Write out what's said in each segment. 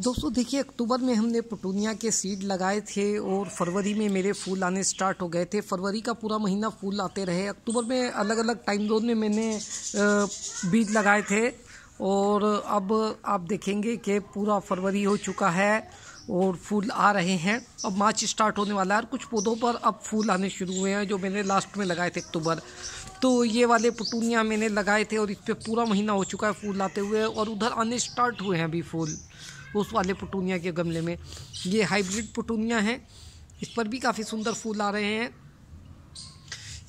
दोस्तों, देखिए, अक्टूबर में हमने पटूनिया के सीड लगाए थे और फरवरी में मेरे फूल आने स्टार्ट हो गए थे। फरवरी का पूरा महीना फूल आते रहे। अक्टूबर में अलग अलग टाइम जोन में मैंने बीज लगाए थे और अब आप देखेंगे कि पूरा फरवरी हो चुका है और फूल आ रहे हैं। अब मार्च स्टार्ट होने वाला है और कुछ पौधों पर अब फूल आने शुरू हुए हैं जो मैंने लास्ट में लगाए थे अक्टूबर। तो ये वाले पटूनिया मैंने लगाए थे और इस पर पूरा महीना हो चुका है फूल लाते हुए और उधर आने स्टार्ट हुए हैं अभी फूल, उस वाले पटूनिया के गमले में। ये हाइब्रिड पटूनिया है, इस पर भी काफ़ी सुंदर फूल आ रहे हैं।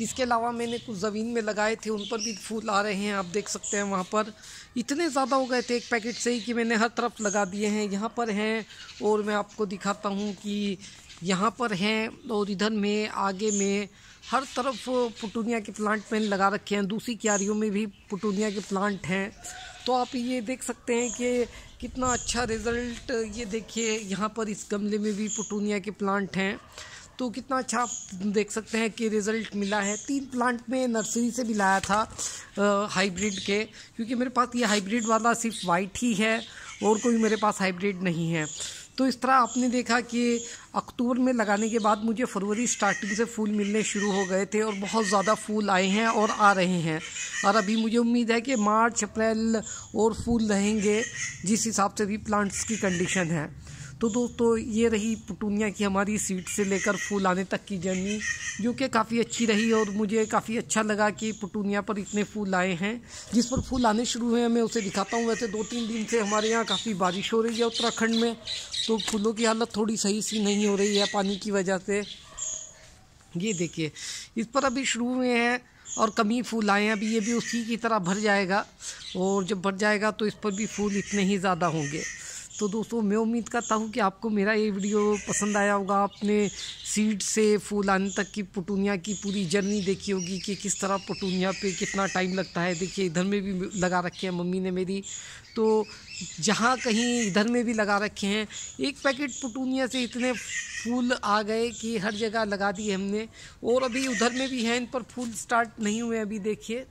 इसके अलावा मैंने कुछ ज़मीन में लगाए थे, उन पर भी फूल आ रहे हैं, आप देख सकते हैं वहाँ पर। इतने ज़्यादा हो गए थे एक पैकेट से ही कि मैंने हर तरफ़ लगा दिए हैं, यहाँ पर हैं। और मैं आपको दिखाता हूँ कि यहाँ पर हैं और इधर में, आगे में, हर तरफ़ पुटूनिया के प्लांट मैंने लगा रखे हैं। दूसरी क्यारियों में भी पुटूनिया के प्लांट हैं। तो आप ये देख सकते हैं कि कितना अच्छा रिज़ल्ट, ये देखिए, यहाँ पर इस गमले में भी पुटूनिया के प्लांट हैं। तो कितना अच्छा आप देख सकते हैं कि रिज़ल्ट मिला है। तीन प्लांट में नर्सरी से भी लाया था हाइब्रिड के, क्योंकि मेरे पास ये हाइब्रिड वाला सिर्फ़ वाइट ही है और कोई मेरे पास हाइब्रिड नहीं है। तो इस तरह आपने देखा कि अक्टूबर में लगाने के बाद मुझे फरवरी स्टार्टिंग से फूल मिलने शुरू हो गए थे और बहुत ज़्यादा फूल आए हैं और आ रहे हैं। और अभी मुझे उम्मीद है कि मार्च, अप्रैल और फूल रहेंगे, जिस हिसाब से भी प्लांट्स की कंडीशन है। तो दोस्तों, ये रही पटूनिया की हमारी सीट से लेकर फूल आने तक की जर्नी, जो कि काफ़ी अच्छी रही और मुझे काफ़ी अच्छा लगा कि पटूनिया पर इतने फूल आए हैं। जिस पर फूल आने शुरू हुए हैं, मैं उसे दिखाता हूँ। वैसे दो तीन दिन से हमारे यहाँ काफ़ी बारिश हो रही है उत्तराखंड में तो फूलों की हालत थोड़ी सही सी नहीं हो रही है पानी की वजह से। ये देखिए, इस पर अभी शुरू हुए हैं और कमी फूल आए हैं। अभी ये भी उसी की तरह भर जाएगा और जब भर जाएगा तो इस पर भी फूल इतने ही ज़्यादा होंगे। तो दोस्तों, मैं उम्मीद करता हूँ कि आपको मेरा ये वीडियो पसंद आया होगा। आपने सीड से फूल आने तक की पटूनिया की पूरी जर्नी देखी होगी कि किस तरह पटूनिया पे कितना टाइम लगता है। देखिए, इधर में भी लगा रखे हैं मम्मी ने मेरी। तो जहाँ कहीं इधर में भी लगा रखे हैं, एक पैकेट पटूनिया से इतने फूल आ गए कि हर जगह लगा दिए हमने। और अभी उधर में भी हैं, इन पर फूल स्टार्ट नहीं हुए अभी, देखिए।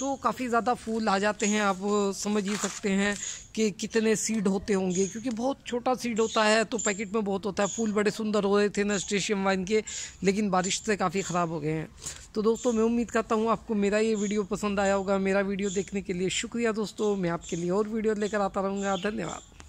तो काफ़ी ज़्यादा फूल आ जाते हैं, आप समझ ही सकते हैं कि कितने सीड होते होंगे, क्योंकि बहुत छोटा सीड होता है तो पैकेट में बहुत होता है। फूल बड़े सुंदर हो रहे थे नस्टेशियम वाइन के, लेकिन बारिश से काफ़ी ख़राब हो गए हैं। तो दोस्तों, मैं उम्मीद करता हूँ आपको मेरा ये वीडियो पसंद आया होगा। मेरा वीडियो देखने के लिए शुक्रिया दोस्तों। मैं आपके लिए और वीडियो लेकर आता रहूँगा। धन्यवाद।